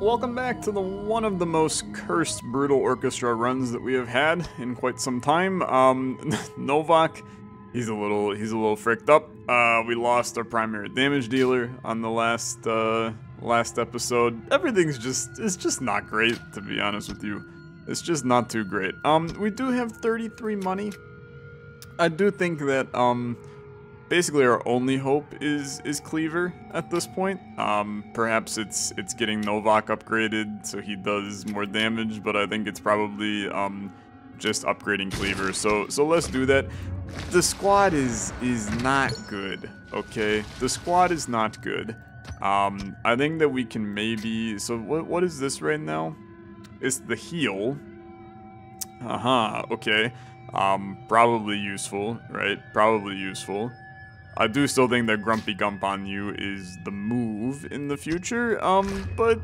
welcome back to the one of the most cursed Brutal Orchestra runs that we have had in quite some time. Um, Novak, he's a little he's a little fricked up. Uh, we lost our primary damage dealer on the last uh, last episode. Everything's just it's just not great to be honest with you. It's just not too great. Um, we do have 33 money. I do think that um basically our only hope is is Cleaver at this point. Um, perhaps it's it's getting Novak upgraded so he does more damage, but I think it's probably um, just upgrading Cleaver. So so let's do that. The squad is is not good. Okay, the squad is not good. Um, I think that we can maybe. So what what is this right now? It's the heal. Uh huh. Okay. Um, probably useful, right? Probably useful. I do still think that Grumpy Gump on you is the move in the future, um, but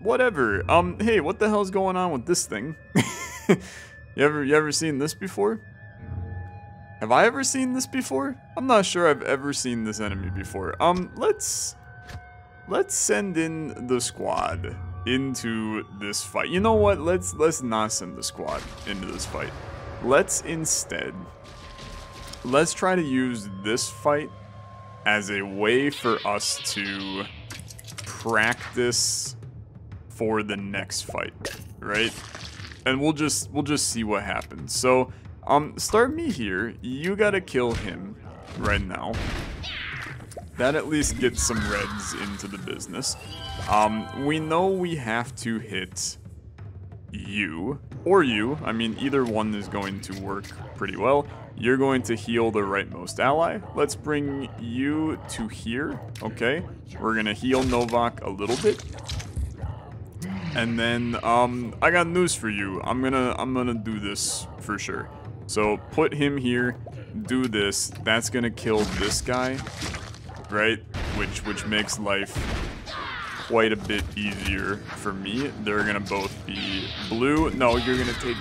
whatever. Um, hey, what the hell's going on with this thing? you ever you ever seen this before? Have I ever seen this before? I'm not sure I've ever seen this enemy before. Um, let's let's send in the squad into this fight. You know what? Let's let's not send the squad into this fight. Let's instead let's try to use this fight as a way for us to practice for the next fight, right? And we'll just we'll just see what happens. So, um, start me here. You gotta kill him right now. That at least gets some reds into the business. Um, we know we have to hit you or you. I mean, either one is going to work pretty well. You're going to heal the rightmost ally. Let's bring you to here, okay? We're gonna heal Novak a little bit. And then, um, I got news for you. I'm gonna, I'm gonna do this for sure. So, put him here, do this. That's gonna kill this guy, right? Which, which makes life quite a bit easier for me. They're gonna both be blue. No, you're gonna take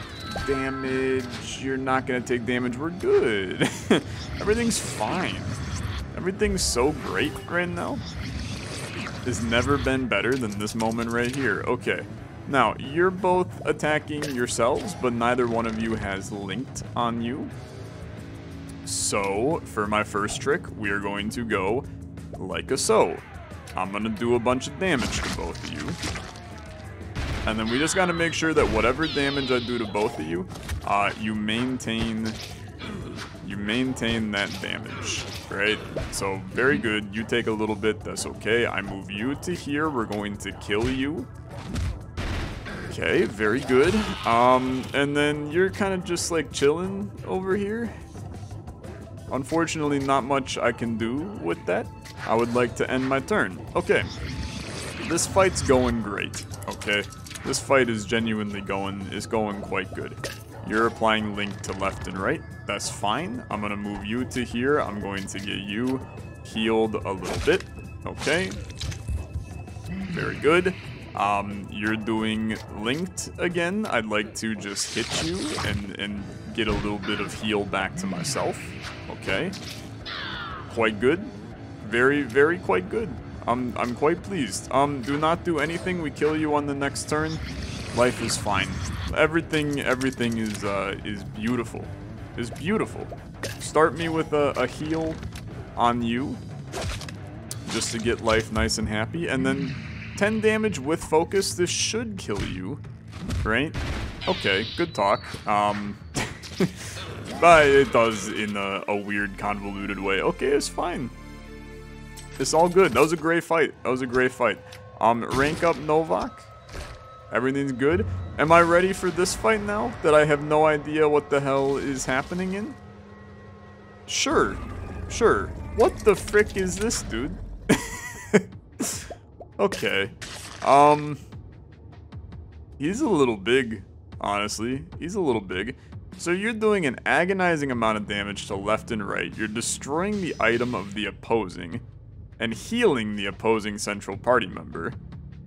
damage. You're not gonna take damage. We're good. Everything's fine. Everything's so great right now. It's never been better than this moment right here. Okay. Now, you're both attacking yourselves, but neither one of you has linked on you. So, for my first trick, we are going to go like a so. I'm gonna do a bunch of damage to both of you. And then we just gotta make sure that whatever damage I do to both of you, uh, you maintain you maintain that damage, right? So very good. You take a little bit, that's okay. I move you to here. We're going to kill you. Okay, very good. Um, and then you're kind of just like chilling over here. Unfortunately, not much I can do with that. I would like to end my turn. Okay. This fight's going great, okay? This fight is genuinely going, is going quite good. You're applying link to left and right. That's fine. I'm going to move you to here. I'm going to get you healed a little bit. Okay. Very good. Um, you're doing linked again. I'd like to just hit you and, and get a little bit of heal back to myself. Okay. Quite good. Very, very quite good. I'm, I'm quite pleased. Um, do not do anything. We kill you on the next turn. Life is fine. Everything, everything is, uh, is beautiful. Is beautiful. Start me with a, a heal on you. Just to get life nice and happy. And then 10 damage with focus. This should kill you. Right? Okay, good talk. Um... but it does in a, a weird, convoluted way. Okay, it's fine. It's all good. That was a great fight. That was a great fight. Um, rank up Novak. Everything's good. Am I ready for this fight now that I have no idea what the hell is happening in? Sure. Sure. What the frick is this, dude? okay. Um, he's a little big, honestly. He's a little big. So you're doing an agonizing amount of damage to left and right. You're destroying the item of the opposing and healing the opposing central party member.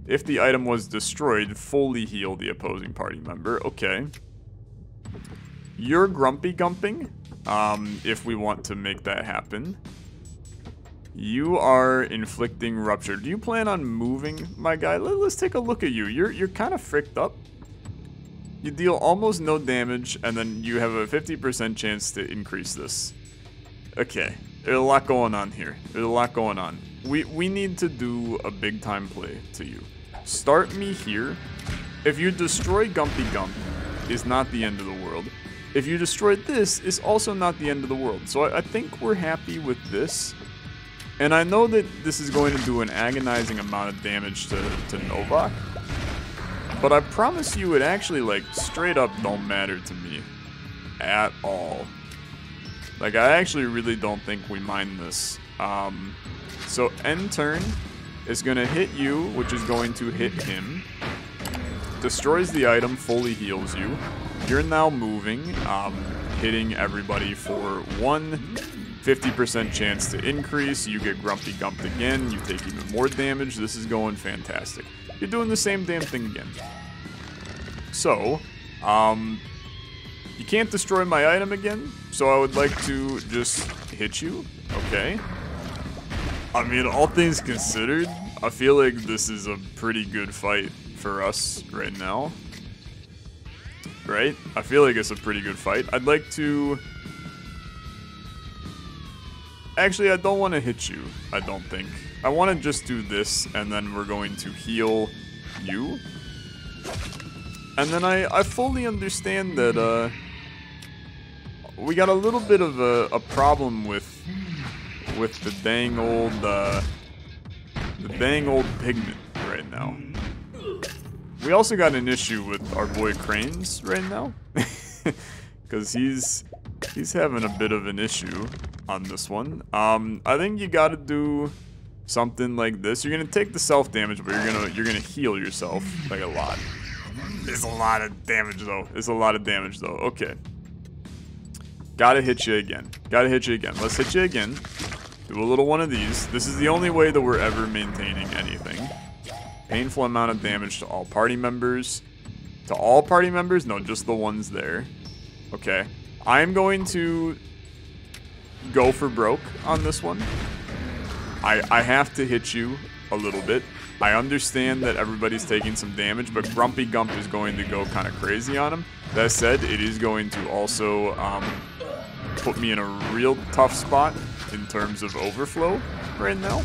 If the item was destroyed, fully heal the opposing party member. Okay. You're grumpy gumping, um, if we want to make that happen. You are inflicting rupture. Do you plan on moving, my guy? Let, us take a look at you. You're you're kind of fricked up. You deal almost no damage, and then you have a 50% chance to increase this. Okay, there's a lot going on here. There's a lot going on. We we need to do a big time play to you. Start me here. If you destroy Gumpy Gump, is not the end of the world. If you destroy this, is also not the end of the world. So I, I think we're happy with this. And I know that this is going to do an agonizing amount of damage to, to Novak. But I promise you it actually, like, straight up don't matter to me. At all. Like, I actually really don't think we mind this. Um, so, end turn is going to hit you, which is going to hit him. Destroys the item, fully heals you. You're now moving, um, hitting everybody for one 50% chance to increase, you get Grumpy Gumped again, you take even more damage, this is going fantastic. You're doing the same damn thing again. So, um, you can't destroy my item again, so I would like to just hit you, okay? I mean, all things considered, I feel like this is a pretty good fight for us right now. Right? I feel like it's a pretty good fight. I'd like to Actually, I don't want to hit you, I don't think. I want to just do this, and then we're going to heal you. And then I, I fully understand that uh, we got a little bit of a, a problem with with the dang old uh, the dang old pigment right now. We also got an issue with our boy Cranes right now. Because he's he's having a bit of an issue on this one. Um, I think you gotta do something like this. You're gonna take the self damage, but you're gonna you're gonna heal yourself like a lot. It's a lot of damage though. It's a lot of damage though. Okay. Gotta hit you again. Gotta hit you again. Let's hit you again. Do a little one of these. This is the only way that we're ever maintaining anything. Painful amount of damage to all party members. To all party members? No, just the ones there. Okay. I'm going to go for broke on this one. I, I have to hit you a little bit. I understand that everybody's taking some damage, but Grumpy Gump is going to go kind of crazy on him. That said, it is going to also um, put me in a real tough spot in terms of overflow right now.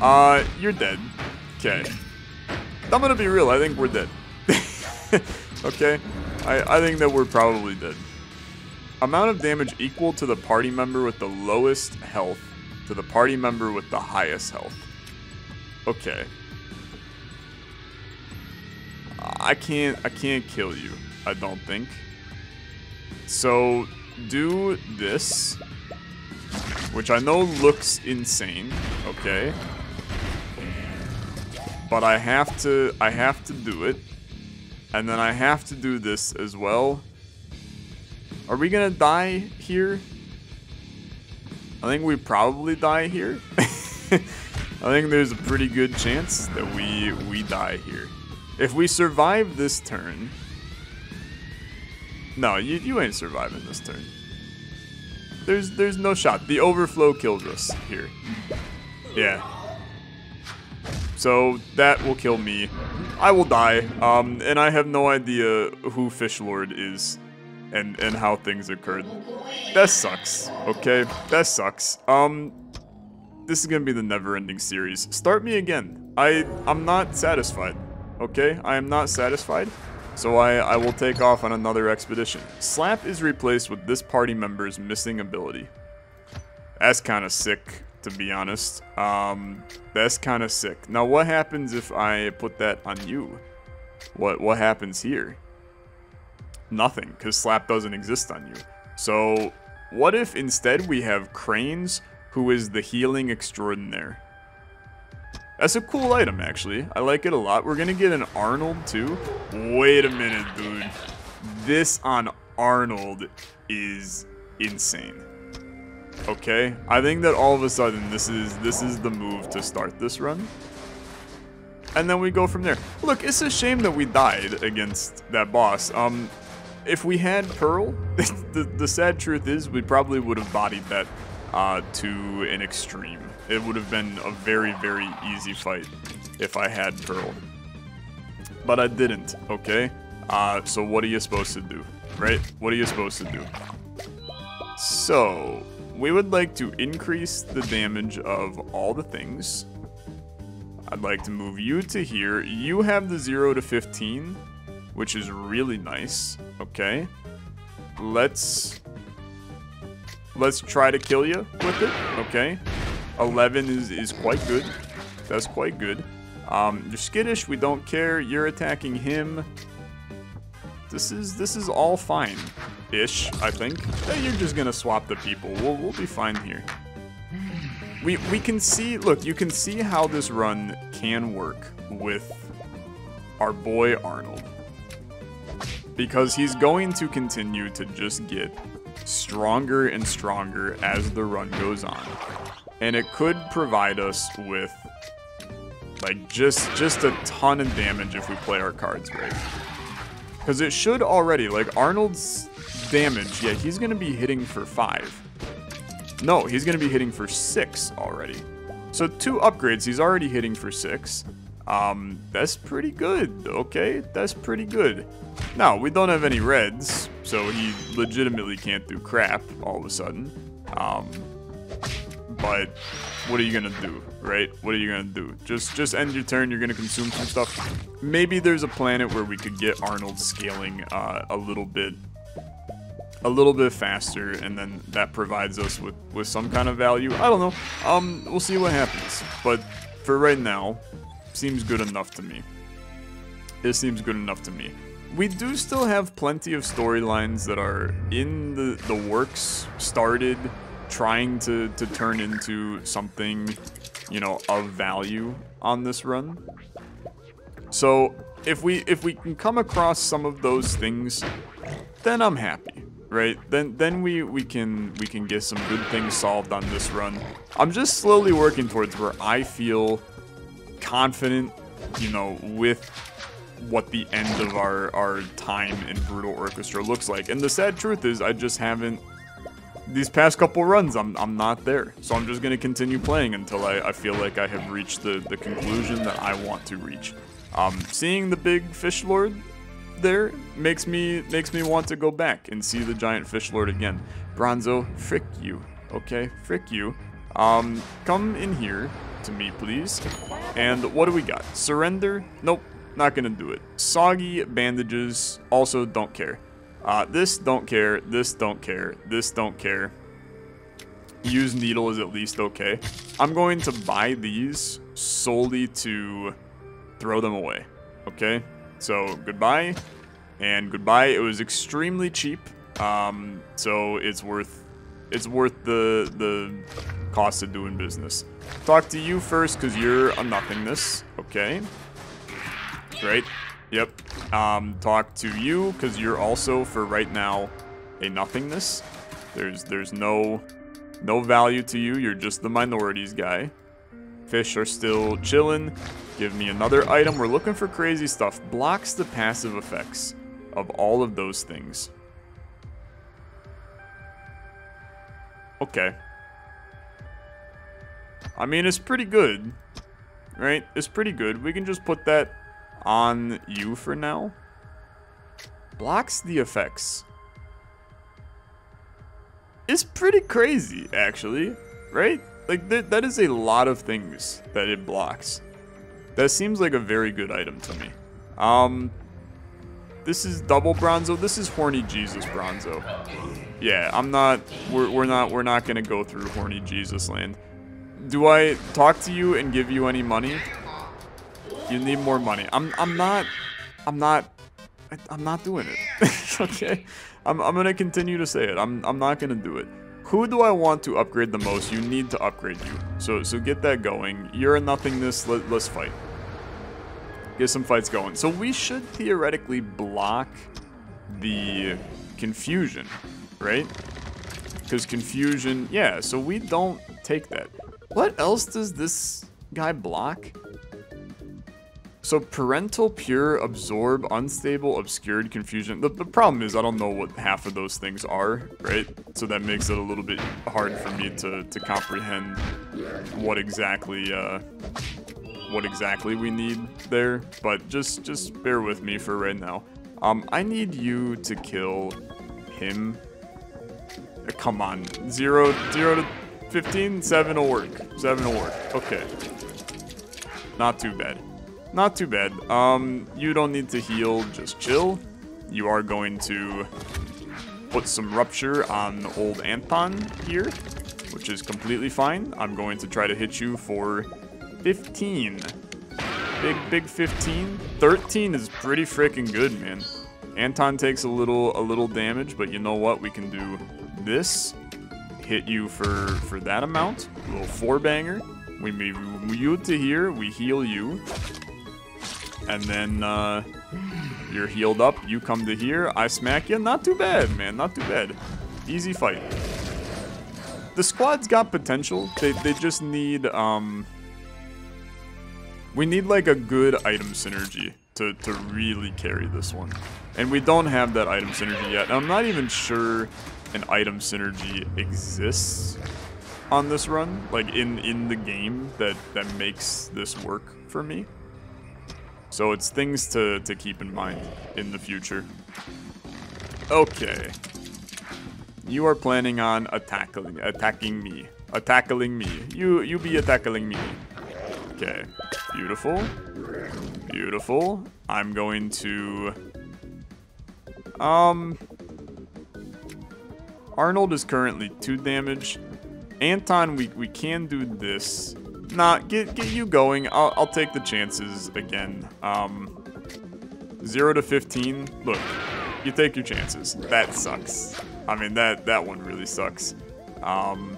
Uh, you're dead. Okay. I'm gonna be real, I think we're dead. okay? I, I think that we're probably dead. Amount of damage equal to the party member with the lowest health to the party member with the highest health. Okay. I can't I can't kill you, I don't think. So do this, which I know looks insane, okay? But I have to I have to do it. And then I have to do this as well are we gonna die here? I think we probably die here. I think there's a pretty good chance that we we die here. If we survive this turn... No, you, you ain't surviving this turn. There's there's no shot. The overflow kills us here. Yeah. So that will kill me. I will die. Um, and I have no idea who Fish Lord is and and how things occurred. That sucks. Okay, that sucks. Um, this is gonna be the never-ending series. Start me again. I I'm not satisfied. Okay, I am not satisfied. So I, I will take off on another expedition. Slap is replaced with this party member's missing ability. That's kind of sick, to be honest. Um, that's kind of sick. Now, what happens if I put that on you? What what happens here? nothing, because Slap doesn't exist on you. So what if instead we have Cranes, who is the healing extraordinaire? That's a cool item, actually. I like it a lot. We're gonna get an Arnold, too. Wait a minute, dude. This on Arnold is insane. Okay? I think that all of a sudden this is this is the move to start this run. And then we go from there. Look, it's a shame that we died against that boss. Um, if we had Pearl, the, the sad truth is we probably would have bodied that uh, to an extreme. It would have been a very, very easy fight if I had Pearl. But I didn't, okay? Uh, so what are you supposed to do, right? What are you supposed to do? So, we would like to increase the damage of all the things. I'd like to move you to here. You have the 0 to 15, which is really nice, okay? Let's let's try to kill you with it, okay? 11 is, is quite good. That's quite good. Um, you're skittish, we don't care. You're attacking him. This is this is all fine, ish. I think. Hey, you're just gonna swap the people. We'll we'll be fine here. We we can see. Look, you can see how this run can work with our boy Arnold because he's going to continue to just get stronger and stronger as the run goes on. And it could provide us with like just just a ton of damage if we play our cards right. Because it should already, like Arnold's damage, yeah, he's going to be hitting for 5. No, he's going to be hitting for 6 already. So two upgrades, he's already hitting for 6. Um, that's pretty good, okay? That's pretty good. Now, we don't have any reds, so he legitimately can't do crap all of a sudden. Um, but what are you gonna do, right? What are you gonna do? Just just end your turn, you're gonna consume some stuff. Maybe there's a planet where we could get Arnold scaling uh, a little bit a little bit faster and then that provides us with, with some kind of value. I don't know. Um, we'll see what happens. But for right now, seems good enough to me. It seems good enough to me. We do still have plenty of storylines that are in the, the works, started, trying to, to turn into something, you know, of value on this run. So if we if we can come across some of those things, then I'm happy, right? Then then we we can we can get some good things solved on this run. I'm just slowly working towards where I feel confident, you know, with what the end of our, our time in Brutal Orchestra looks like. And the sad truth is I just haven't these past couple runs, I'm, I'm not there. So I'm just going to continue playing until I, I feel like I have reached the, the conclusion that I want to reach. Um, seeing the big fish lord there makes me makes me want to go back and see the giant fish lord again. Bronzo, frick you, okay? Frick you. Um, come in here to me, please. And what do we got? Surrender? Nope, not gonna do it. Soggy bandages, also don't care. Uh, this don't care, this don't care, this don't care. Use needle is at least okay. I'm going to buy these solely to throw them away, okay? So goodbye and goodbye. It was extremely cheap, um, so it's worth it's worth the the cost of doing business. Talk to you first because you're a nothingness, okay? Great. Yep. Um, talk to you, because you're also, for right now, a nothingness. There's there's no no value to you. You're just the minorities guy. Fish are still chilling. Give me another item. We're looking for crazy stuff. Blocks the passive effects of all of those things. Okay. I mean, it's pretty good. Right? It's pretty good. We can just put that on you for now. Blocks the effects. It's pretty crazy, actually, right? Like, th that is a lot of things that it blocks. That seems like a very good item to me. Um, this is double Bronzo. This is Horny Jesus Bronzo. Yeah, I'm not, we're, we're not, we're not gonna go through Horny Jesus land. Do I talk to you and give you any money? You need more money. I'm I'm not I'm not I'm not doing it. okay? I'm I'm gonna continue to say it. I'm I'm not gonna do it. Who do I want to upgrade the most? You need to upgrade you. So so get that going. You're a nothingness. Let, let's fight. Get some fights going. So we should theoretically block the confusion, right? Because confusion, yeah, so we don't take that. What else does this guy block? So parental, pure, absorb, unstable, obscured, confusion. The, the problem is I don't know what half of those things are, right? So that makes it a little bit hard for me to, to comprehend what exactly uh, what exactly we need there. But just just bear with me for right now. Um, I need you to kill him. Uh, come on, zero zero to 15, seven will work. Seven will work. Okay. Not too bad. Not too bad. Um, you don't need to heal, just chill. You are going to put some rupture on old Anton here, which is completely fine. I'm going to try to hit you for 15. Big, big 15. 13 is pretty freaking good, man. Anton takes a little, a little damage, but you know what? We can do this. Hit you for, for that amount. A little four banger. We move you to here. We heal you and then uh, you're healed up. You come to here. I smack you. Not too bad, man. Not too bad. Easy fight. The squad's got potential. They, they just need, um... We need, like, a good item synergy to, to really carry this one. And we don't have that item synergy yet. I'm not even sure an item synergy exists on this run, like in, in the game that, that makes this work for me. So it's things to, to keep in mind in the future. Okay. You are planning on attacking attacking me. Attacking me. You you be attacking me. Okay. Beautiful. Beautiful. I'm going to um Arnold is currently 2 damage. Anton, we, we can do this. Nah, get get you going. I'll, I'll take the chances again. Um, 0 to 15. Look, you take your chances. That sucks. I mean, that, that one really sucks. Um,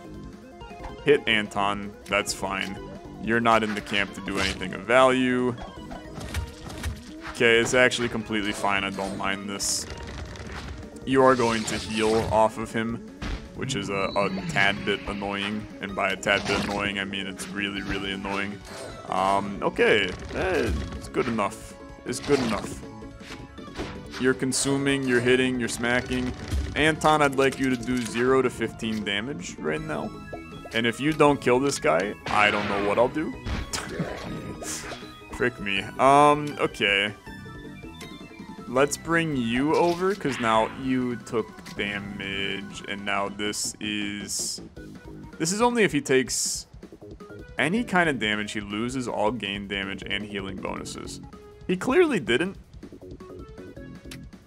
hit Anton. That's fine. You're not in the camp to do anything of value. Okay, it's actually completely fine. I don't mind this. You are going to heal off of him which is a, a, tad bit annoying. And by a tad bit annoying, I mean it's really, really annoying. Um, okay, eh, it's good enough. It's good enough. You're consuming, you're hitting, you're smacking. Anton, I'd like you to do 0 to 15 damage right now. And if you don't kill this guy, I don't know what I'll do. Frick me. Um, okay. Let's bring you over, because now you took damage, and now this is... This is only if he takes any kind of damage, he loses all gain damage and healing bonuses. He clearly didn't.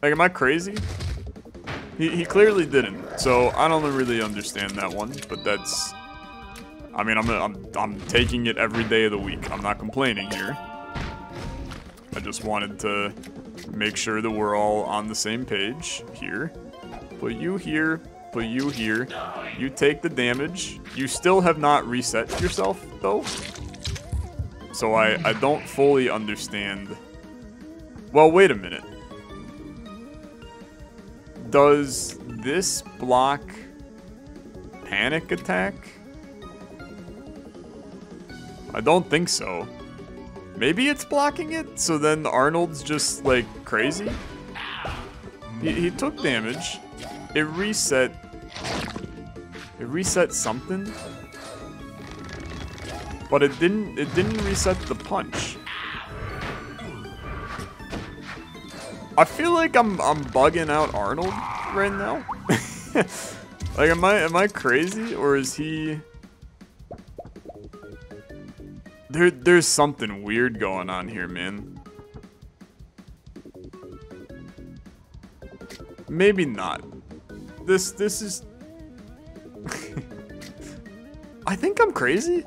Like, am I crazy? He, he clearly didn't, so I don't really understand that one, but that's... I mean, I'm, I'm, I'm taking it every day of the week. I'm not complaining here. I just wanted to make sure that we're all on the same page here. Put you here, put you here. You take the damage. You still have not reset yourself, though. So I, I don't fully understand. Well, wait a minute. Does this block panic attack? I don't think so. Maybe it's blocking it, so then Arnold's just, like, crazy? He, he took damage. It reset... It reset something? But it didn't, it didn't reset the punch. I feel like I'm, I'm bugging out Arnold right now. like, am I, am I crazy, or is he... There, there's something weird going on here, man. Maybe not. This, this is... I think I'm crazy.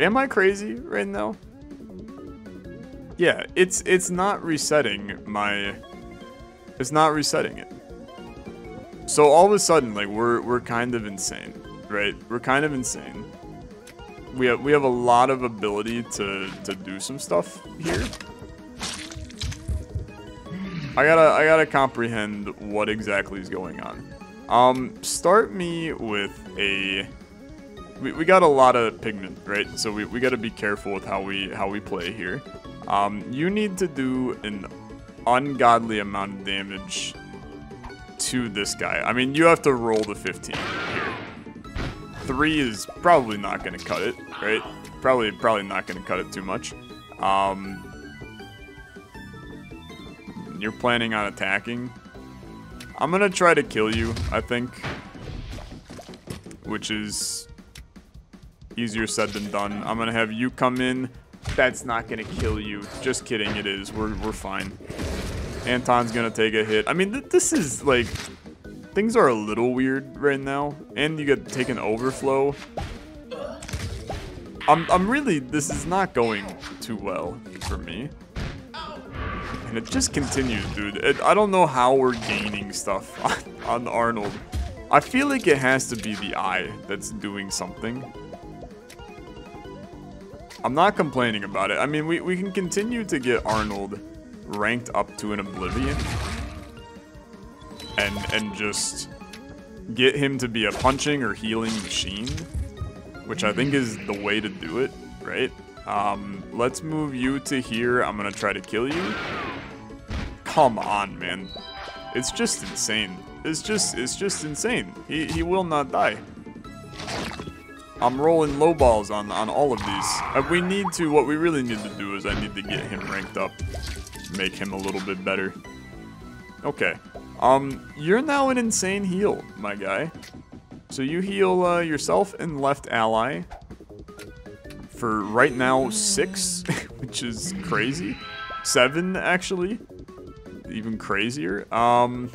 Am I crazy right now? Yeah, it's it's not resetting my... It's not resetting it. So all of a sudden, like, we're, we're kind of insane, right? We're kind of insane we have we have a lot of ability to to do some stuff here. I gotta I gotta comprehend what exactly is going on. Um, start me with a. We, we got a lot of pigment, right? So we, we got to be careful with how we how we play here. Um, you need to do an ungodly amount of damage to this guy. I mean, you have to roll the 15 here. Three is probably not to cut it, right? Probably, probably not to cut it too much. Um, you're planning on attacking. I'm to try to kill you, I think. Which is easier said than done. I'm to have you come in. That's not to kill you. Just kidding, it is. We're, we're fine. Anton's to take a hit. I mean, th this is, like... Things are a little weird right now. And you get taken overflow. I'm, I'm really... This is not going too well for me. And it just continues, dude. It, I don't know how we're gaining stuff on, on Arnold. I feel like it has to be the eye that's doing something. I'm not complaining about it. I mean, we, we can continue to get Arnold ranked up to an Oblivion. And, and just get him to be a punching or healing machine. Which I think is the way to do it, right? Um, let's move you to here. I'm gonna try to kill you. Come on, man. It's just insane. It's just, it's just insane. He, he will not die. I'm rolling low balls on, on all of these. Uh, we need to, what we really need to do is I need to get him ranked up. Make him a little bit better. Okay. Um, you're now an insane heal, my guy. So you heal uh, yourself and left ally for right now six, which is crazy. Seven, actually even crazier. Um,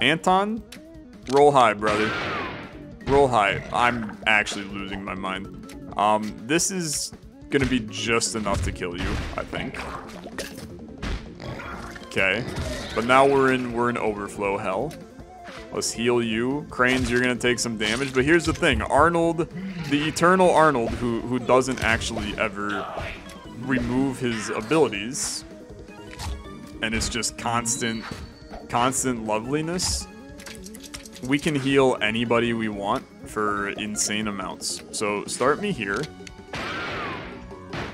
Anton, roll high, brother. Roll high. I'm actually losing my mind. Um, this is gonna be just enough to kill you, I think. Okay, but now we're in we're in overflow hell. Let's heal you. Cranes, you're gonna take some damage. But here's the thing, Arnold, the eternal Arnold, who who doesn't actually ever remove his abilities, and it's just constant, constant loveliness, we can heal anybody we want for insane amounts. So start me here.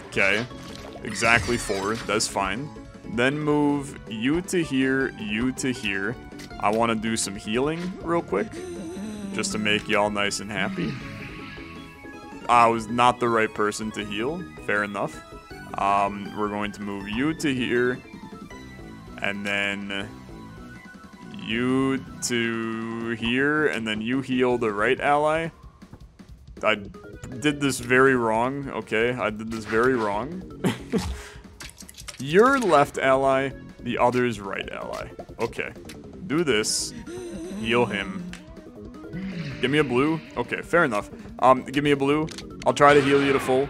Okay, exactly four, that's fine. Then move you to here, you to here. I want to do some healing real quick, just to make y'all nice and happy. I was not the right person to heal, fair enough. Um, we're going to move you to here, and then you to here, and then you heal the right ally. I did this very wrong, okay? I did this very wrong. Your left ally, the other's right ally. Okay. Do this. Heal him. Give me a blue. Okay, fair enough. Um, give me a blue. I'll try to heal you to full.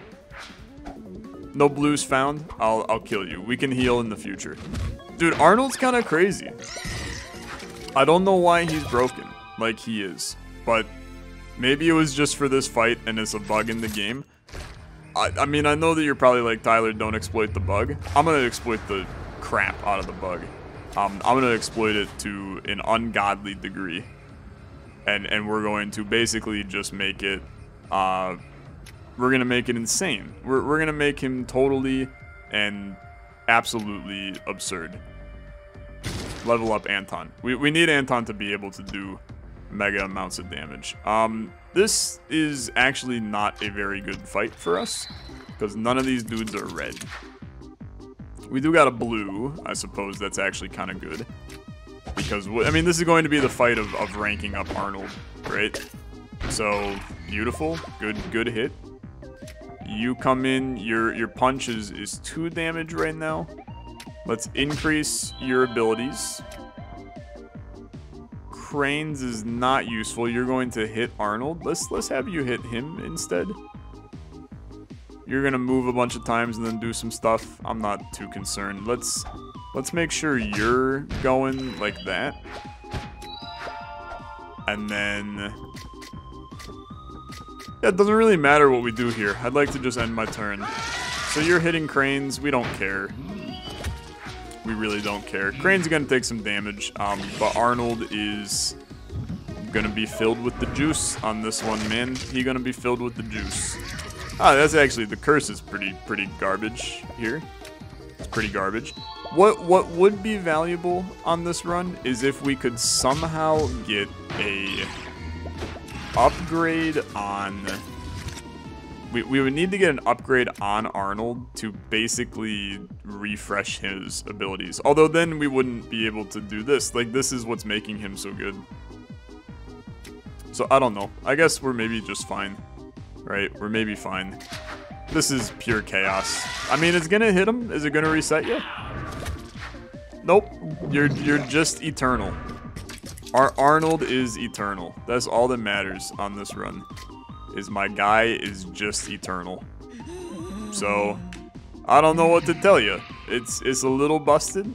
No blues found. I'll I'll kill you. We can heal in the future. Dude, Arnold's kind of crazy. I don't know why he's broken, like he is. But maybe it was just for this fight and it's a bug in the game. I, I mean, I know that you're probably like, Tyler, don't exploit the bug. I'm going to exploit the crap out of the bug. Um, I'm going to exploit it to an ungodly degree. And, and we're going to basically just make it, uh, we're going to make it insane. We're, we're going to make him totally and absolutely absurd. Level up Anton. We, we need Anton to be able to do mega amounts of damage. Um, this is actually not a very good fight for us, because none of these dudes are red. We do got a blue, I suppose that's actually kind of good. Because, I mean, this is going to be the fight of, of ranking up Arnold, right? So, beautiful, good good hit. You come in, your your punch is, is 2 damage right now. Let's increase your abilities. Cranes is not useful. You're going to hit Arnold. Let's let's have you hit him instead. You're gonna move a bunch of times and then do some stuff. I'm not too concerned. Let's let's make sure you're going like that. And then yeah, it doesn't really matter what we do here. I'd like to just end my turn. So you're hitting cranes, we don't care. We really don't care. Crane's gonna take some damage, um, but Arnold is gonna be filled with the juice on this one, man. He gonna be filled with the juice. Ah, that's actually, the curse is pretty, pretty garbage here. It's pretty garbage. What what would be valuable on this run is if we could somehow get a upgrade on... We, we would need to get an upgrade on Arnold to basically refresh his abilities. Although then we wouldn't be able to do this. Like, this is what's making him so good. So, I don't know. I guess we're maybe just fine. Right? We're maybe fine. This is pure chaos. I mean, it's gonna hit him. Is it gonna reset you? Nope. You're you're just eternal. Our Arnold is eternal. That's all that matters on this run. Is my guy is just eternal. So, I don't know what to tell you. It's it's a little busted,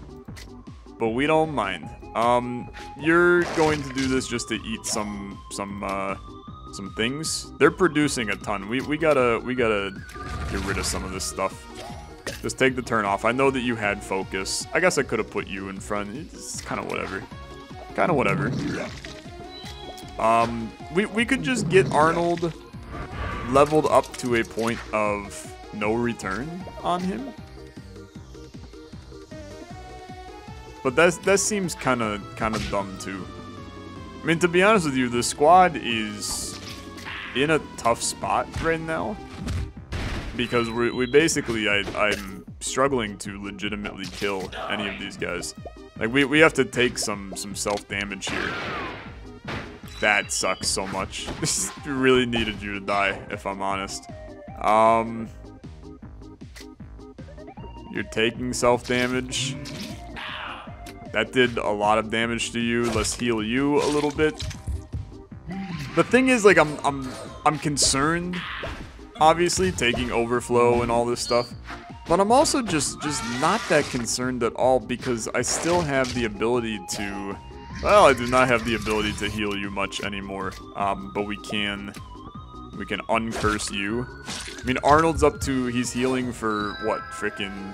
but we don't mind. Um, you're going to do this just to eat some some uh, some things. They're producing a ton. We we gotta we gotta get rid of some of this stuff. Just take the turn off. I know that you had focus. I guess I could have put you in front. It's kind of whatever. Kind of whatever. Um, we, we could just get Arnold leveled up to a point of no return on him. But that that seems kind of kind of dumb too. I mean, to be honest with you, the squad is in a tough spot right now because we we basically I I'm struggling to legitimately kill any of these guys. Like we we have to take some some self damage here. That sucks so much. we really needed you to die, if I'm honest. Um, you're taking self damage. That did a lot of damage to you. Let's heal you a little bit. The thing is, like, I'm, I'm, I'm concerned, obviously, taking overflow and all this stuff. But I'm also just, just not that concerned at all because I still have the ability to... Well, I do not have the ability to heal you much anymore. Um, but we can... We can uncurse you. I mean, Arnold's up to... He's healing for, what, freaking...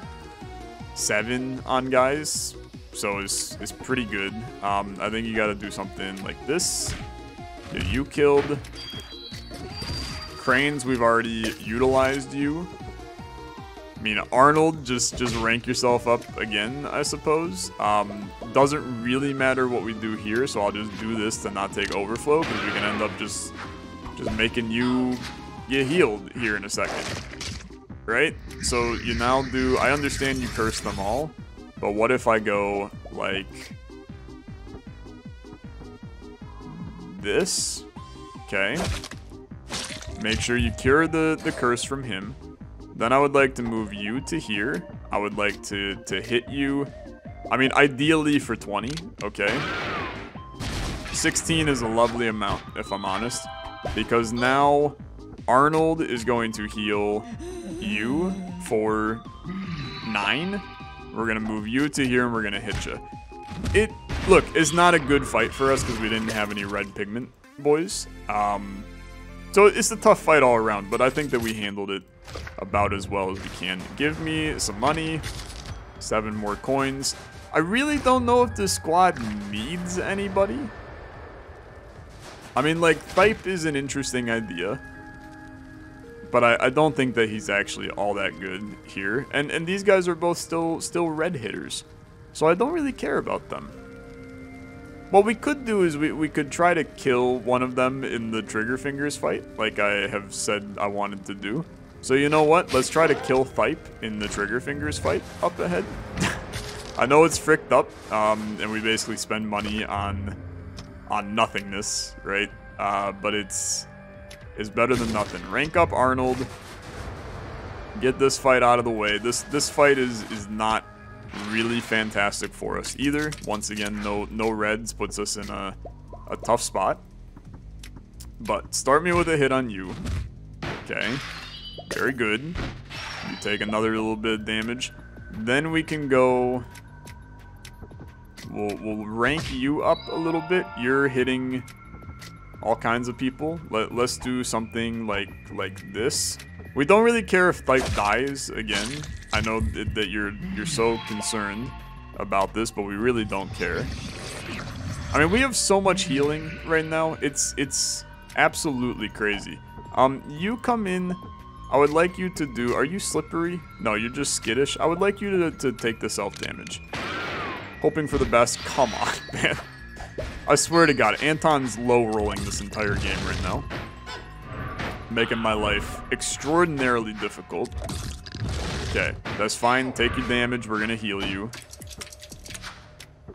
Seven on guys so it's, it's pretty good. Um, I think you gotta do something like this. Get you killed. Cranes, we've already utilized you. I mean, Arnold, just, just rank yourself up again, I suppose. Um, doesn't really matter what we do here, so I'll just do this to not take overflow, because we can end up just, just making you get healed here in a second. Right? So you now do, I understand you curse them all, but what if I go, like, this? Okay. Make sure you cure the, the curse from him. Then I would like to move you to here. I would like to, to hit you. I mean, ideally for 20, okay? 16 is a lovely amount, if I'm honest. Because now Arnold is going to heal you for 9. We're going to move you to here and we're going to hit you. It, look, it's not a good fight for us because we didn't have any red pigment boys. Um, so it's a tough fight all around, but I think that we handled it about as well as we can. Give me some money, seven more coins. I really don't know if this squad needs anybody. I mean, like, Thype is an interesting idea. But I, I don't think that he's actually all that good here. And and these guys are both still still red hitters. So I don't really care about them. What we could do is we, we could try to kill one of them in the Trigger Fingers fight, like I have said I wanted to do. So you know what? Let's try to kill Thype in the Trigger Fingers fight up ahead. I know it's fricked up, um, and we basically spend money on on nothingness, right? Uh, but it's is better than nothing. Rank up Arnold. Get this fight out of the way. This this fight is is not really fantastic for us either. Once again, no no reds puts us in a a tough spot. But start me with a hit on you. Okay. Very good. You take another little bit of damage. Then we can go... We'll, we'll rank you up a little bit. You're hitting all kinds of people. Let, let's do something like like this. We don't really care if Thype dies again. I know that, that you're you're so concerned about this, but we really don't care. I mean, we have so much healing right now. It's it's absolutely crazy. Um, you come in I would like you to do... Are you slippery? No, you're just skittish. I would like you to, to take the self-damage. Hoping for the best. Come on, man. I swear to God, Anton's low rolling this entire game right now. Making my life extraordinarily difficult. Okay, that's fine. Take your damage. We're gonna heal you.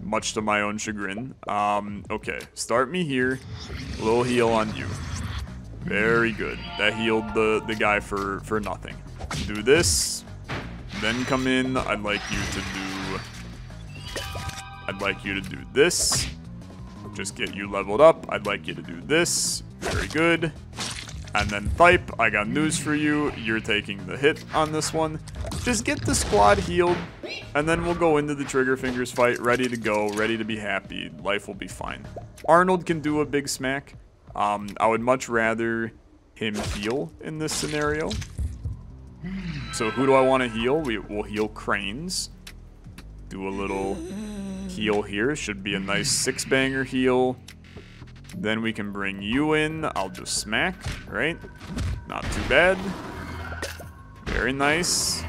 Much to my own chagrin. Um, okay. Start me here. Little heal on you. Very good. That healed the, the guy for, for nothing. Do this. Then come in. I'd like you to do... I'd like you to do this. Just get you leveled up. I'd like you to do this. Very good. And then Thype, I got news for you. You're taking the hit on this one. Just get the squad healed, and then we'll go into the Trigger Fingers fight ready to go, ready to be happy. Life will be fine. Arnold can do a big smack. Um, I would much rather him heal in this scenario. So who do I want to heal? We will heal Cranes. Do a little heal here. Should be a nice six-banger heal. Then we can bring you in. I'll just smack, right? Not too bad. Very nice.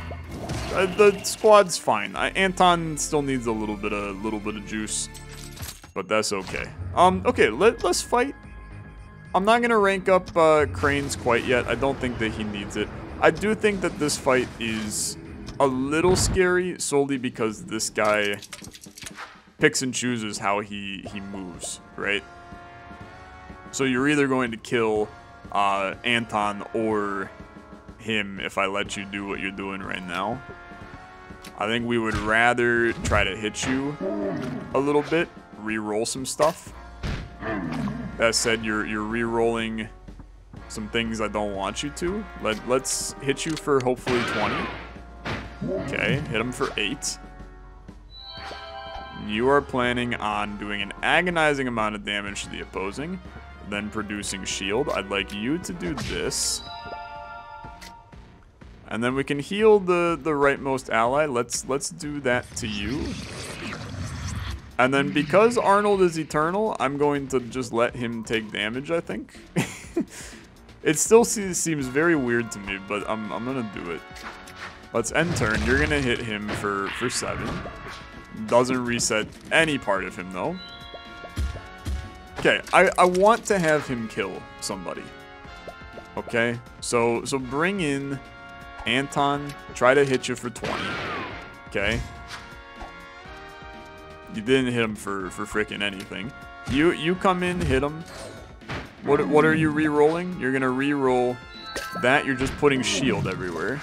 Uh, the squad's fine. Anton still needs a little bit of little bit of juice, but that's okay. Um, okay, let, let's fight. I'm not gonna rank up uh, Cranes quite yet. I don't think that he needs it. I do think that this fight is a little scary solely because this guy picks and chooses how he he moves, right? So you're either going to kill uh, Anton or him if I let you do what you're doing right now. I think we would rather try to hit you a little bit, re-roll some stuff. That said, you're you're re-rolling some things I don't want you to. Let let's hit you for hopefully 20. Okay, hit him for 8. You are planning on doing an agonizing amount of damage to the opposing then producing shield. I'd like you to do this. And then we can heal the, the rightmost ally. Let's let's do that to you. And then because Arnold is eternal, I'm going to just let him take damage, I think. it still seems very weird to me, but I'm, I'm going to do it. Let's end turn. You're going to hit him for, for 7. Doesn't reset any part of him, though. Okay, I, I want to have him kill somebody. Okay, so so bring in Anton, try to hit you for 20. Okay. You didn't hit him for, for freaking anything. You you come in, hit him. What, what are you re-rolling? You're going to re-roll that. You're just putting shield everywhere.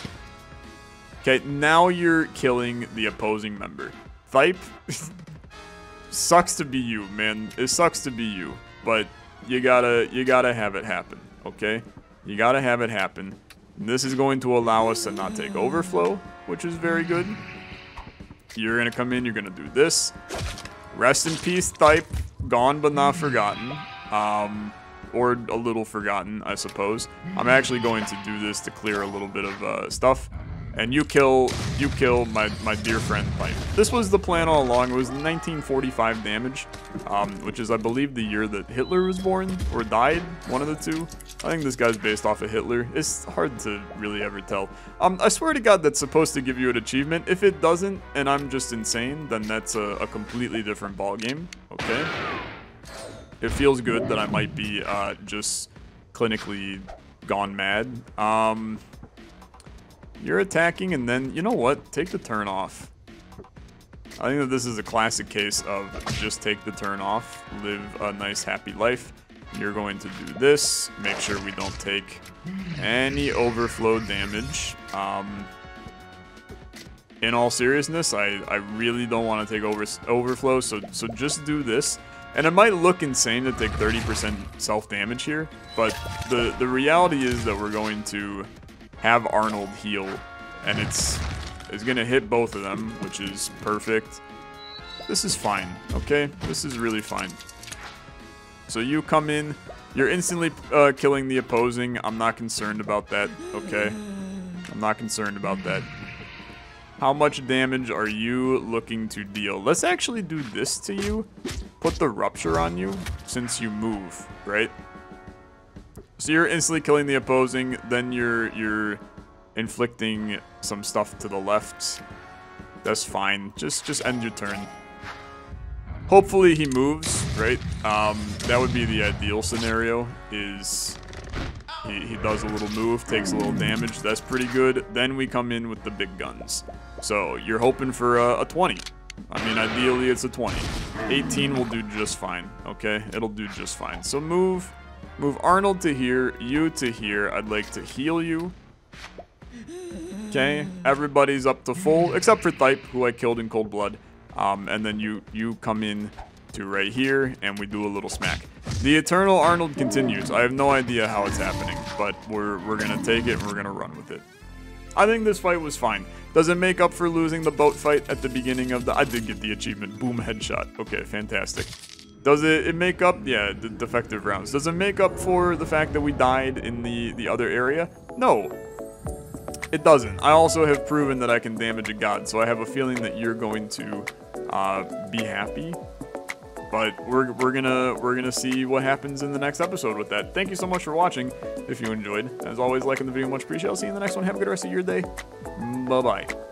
Okay, now you're killing the opposing member. Thype, sucks to be you, man. It sucks to be you, but you gotta you gotta have it happen, okay? You gotta have it happen. This is going to allow us to not take overflow, which is very good. You're gonna come in, you're gonna do this. Rest in peace, Thype. Gone but not forgotten. Um, or a little forgotten, I suppose. I'm actually going to do this to clear a little bit of uh, stuff and you kill you kill my, my dear friend Thype. This was the plan all along. It was 1945 damage, um, which is, I believe, the year that Hitler was born or died, one of the two. I think this guy's based off of Hitler. It's hard to really ever tell. Um, I swear to God that's supposed to give you an achievement. If it doesn't, and I'm just insane, then that's a, a completely different ballgame, okay? It feels good that I might be uh, just clinically gone mad. Um, you're attacking, and then, you know what? Take the turn off. I think that this is a classic case of just take the turn off, live a nice, happy life. You're going to do this, make sure we don't take any overflow damage. Um, in all seriousness, I, I really don't want to take over overflow, so, so just do this. And it might look insane to take 30% self-damage here, but the, the reality is that we're going to have Arnold heal, and it's is gonna hit both of them, which is perfect. This is fine, okay? This is really fine. So you come in, you're instantly uh, killing the opposing. I'm not concerned about that, okay? I'm not concerned about that. How much damage are you looking to deal? Let's actually do this to you. Put the rupture on you since you move, right? So you're instantly killing the opposing, then you're you're inflicting some stuff to the left. That's fine. Just just end your turn. Hopefully he moves, right? Um, that would be the ideal scenario, is he, he does a little move, takes a little damage. That's pretty good. Then we come in with the big guns. So you're hoping for a, a 20. I mean, ideally it's a 20. 18 will do just fine, okay? It'll do just fine. So move, move Arnold to here, you to here. I'd like to heal you. Okay, everybody's up to full, except for Thype, who I killed in cold blood. Um, and then you, you come in to right here, and we do a little smack. The Eternal Arnold continues. I have no idea how it's happening, but we're, we're going to take it and we're going to run with it. I think this fight was fine. Does it make up for losing the boat fight at the beginning of the... I did get the achievement. Boom, headshot. Okay, fantastic. Does it, it make up... Yeah, the defective rounds. Does it make up for the fact that we died in the, the other area? No. It doesn't. I also have proven that I can damage a god, so I have a feeling that you're going to uh, be happy. But we're, we're gonna we're gonna see what happens in the next episode with that. Thank you so much for watching. If you enjoyed, as always, liking the video much appreciated. I'll see you in the next one. Have a good rest of your day. Bye bye.